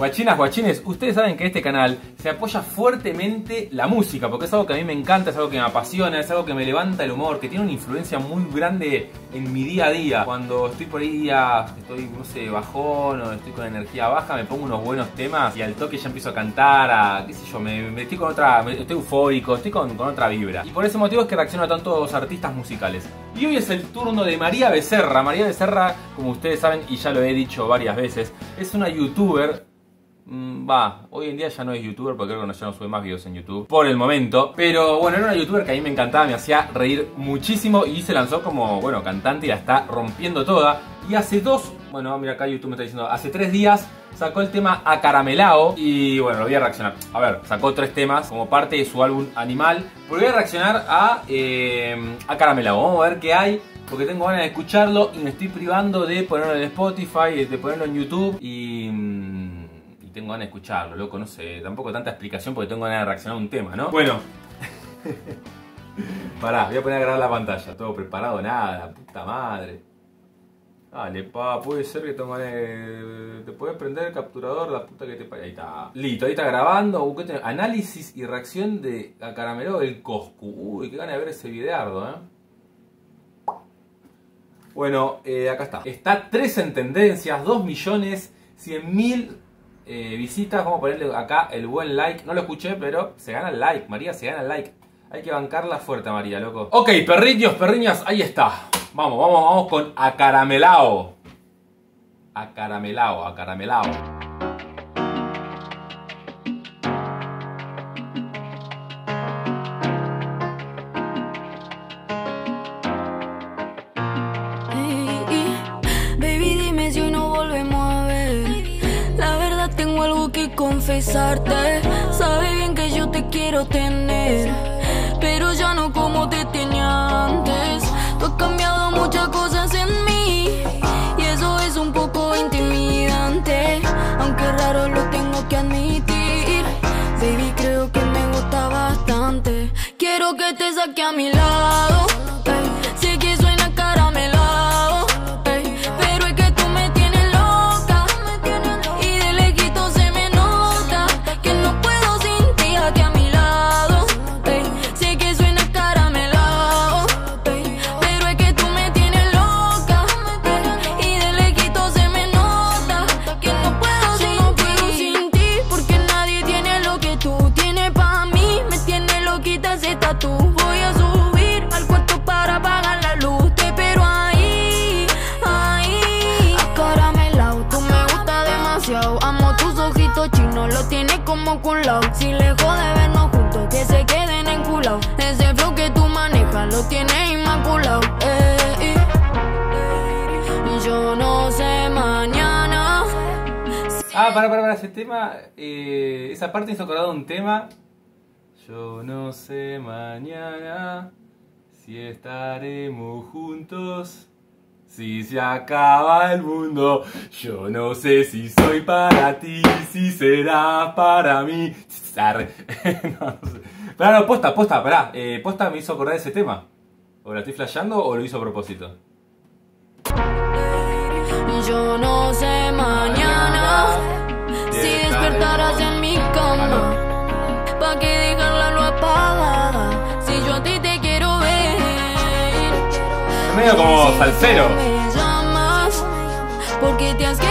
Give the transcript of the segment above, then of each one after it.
Guachinas, guachines, ustedes saben que este canal se apoya fuertemente la música, porque es algo que a mí me encanta, es algo que me apasiona, es algo que me levanta el humor, que tiene una influencia muy grande en mi día a día. Cuando estoy por ahí, estoy, no sé, bajón o estoy con energía baja, me pongo unos buenos temas y al toque ya empiezo a cantar, a, qué sé yo, me, estoy con otra, estoy eufórico, estoy con, con otra vibra. Y por ese motivo es que reacciono a tantos artistas musicales. Y hoy es el turno de María Becerra. María Becerra, como ustedes saben, y ya lo he dicho varias veces, es una youtuber va, hoy en día ya no es youtuber porque creo que ya no sube más videos en YouTube por el momento. Pero bueno, era una youtuber que a mí me encantaba, me hacía reír muchísimo y se lanzó como, bueno, cantante y la está rompiendo toda. Y hace dos, bueno, mira acá YouTube me está diciendo, hace tres días sacó el tema Acaramelao y bueno, lo voy a reaccionar. A ver, sacó tres temas como parte de su álbum Animal. Pero voy a reaccionar a eh, Acaramelao. Vamos a ver qué hay porque tengo ganas de escucharlo y me estoy privando de ponerlo en Spotify, de ponerlo en YouTube y mm, tengo ganas de escucharlo, loco, no sé, tampoco tanta explicación porque tengo ganas de reaccionar a un tema, ¿no? Bueno. Pará, voy a poner a grabar la pantalla, todo preparado, nada, puta madre. Dale, pa, puede ser que tengo ganas de... ¿Te puedes prender el capturador? La puta que te Ahí está. Listo, ahí está grabando. Análisis y reacción de Acaramelo del Coscu. Uy, qué ganas de ver ese videardo, ¿eh? Bueno, eh, acá está. Está 3 en tendencias, 2 millones 100 mil eh, visitas, vamos a ponerle acá el buen like. No lo escuché, pero se gana el like, María, se gana el like. Hay que bancarla fuerte, María, loco. Ok, perriños, perriñas, ahí está. Vamos, vamos, vamos con acaramelao. Acaramelao, acaramelao. Confesarte. Sabe bien que yo te quiero tener, pero ya no como te tenía antes. Tú has cambiado muchas cosas en mí y eso es un poco intimidante. Aunque raro lo tengo que admitir. Baby, creo que me gusta bastante. Quiero que te saque a mi lado. Si lejos de vernos juntos, que se queden en culo. Ese flow que tú manejas lo tienes inmaculado. Eh, yo no sé mañana. Ah, para, para, para, ese tema. Eh, esa parte hizo acordado un tema. Yo no sé mañana si estaremos juntos. Si se acaba el mundo, yo no sé si soy para ti, si será para mí. no, no posta, posta, pará. Eh, posta me hizo acordar ese tema. ¿O la estoy flasheando o lo hizo a propósito? Yo no sé mañana si despertarás en mi cama. ¿Pa' qué dejarla lo apagada? Si yo a ti te quiero ver. medio como salsero. Porque te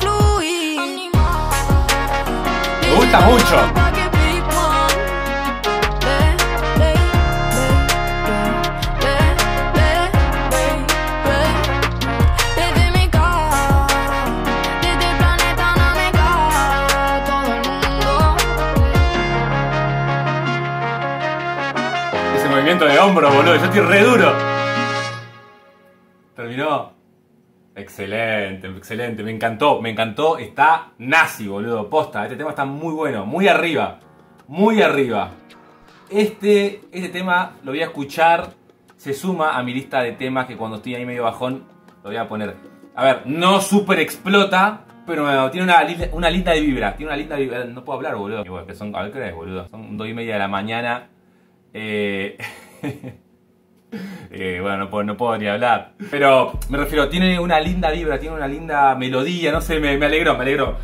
fluir. Me gusta mucho. Movimiento de hombro, boludo. Yo estoy re duro. Terminó. Excelente, excelente. Me encantó, me encantó. Está nazi, boludo. Posta. Este tema está muy bueno. Muy arriba. Muy arriba. Este, este tema lo voy a escuchar. Se suma a mi lista de temas que cuando estoy ahí medio bajón lo voy a poner. A ver, no super explota, pero tiene una, una linda de vibra. Tiene una linda vibra. No puedo hablar, boludo. Igual que son, a ver qué es, boludo. Son dos y media de la mañana. Eh, eh, bueno, no puedo, ni hablar. Pero me refiero, tiene una linda vibra, tiene una linda melodía. No sé, me, alegró, me alegró.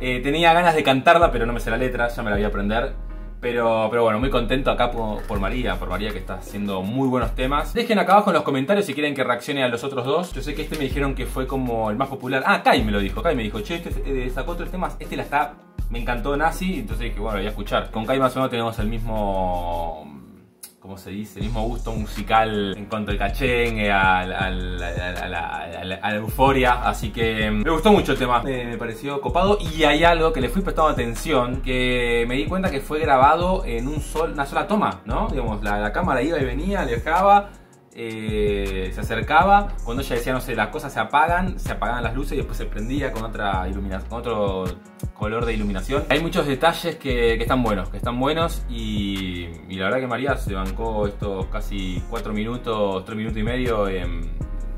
Eh, tenía ganas de cantarla, pero no me sé la letra, ya me la voy a aprender. Pero, pero bueno, muy contento acá por, María, por María que está haciendo muy buenos temas. Dejen acá abajo en los comentarios si quieren que reaccione a los otros dos. Yo sé que este me dijeron que fue como el más popular. Ah, Kai me lo dijo. Kai me dijo, che, este eh, sacó tres temas, este la está. Me encantó Nazi, entonces dije, bueno, voy a escuchar. Con Kai más o menos tenemos el mismo. ¿Cómo se dice? El mismo gusto musical en cuanto al cachengue, a, a la- euforia. Así que me gustó mucho el tema. Me pareció copado. Y hay algo que le fui prestando atención. Que me di cuenta que fue grabado en un sol, una sola toma, ¿no? Digamos, la, la cámara iba y venía, alejaba. Eh, se acercaba, cuando ella decía, no sé, las cosas se apagan, se apagaban las luces y después se prendía con otra iluminación, con otro color de iluminación. Hay muchos detalles que, que están buenos, que están buenos y, la verdad que María se bancó estos casi 4 minutos, 3 minutos y medio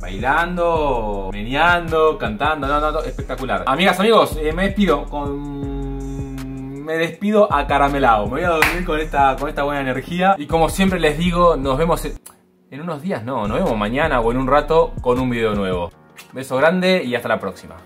bailando, meneando, cantando, no, no, espectacular. Amigas, amigos, eh, me despido me despido acaramelado. Me voy a dormir con esta, con esta buena energía. Y como siempre les digo, nos vemos en unos días, no, nos vemos mañana o en un rato con un video nuevo. Beso grande y hasta la próxima.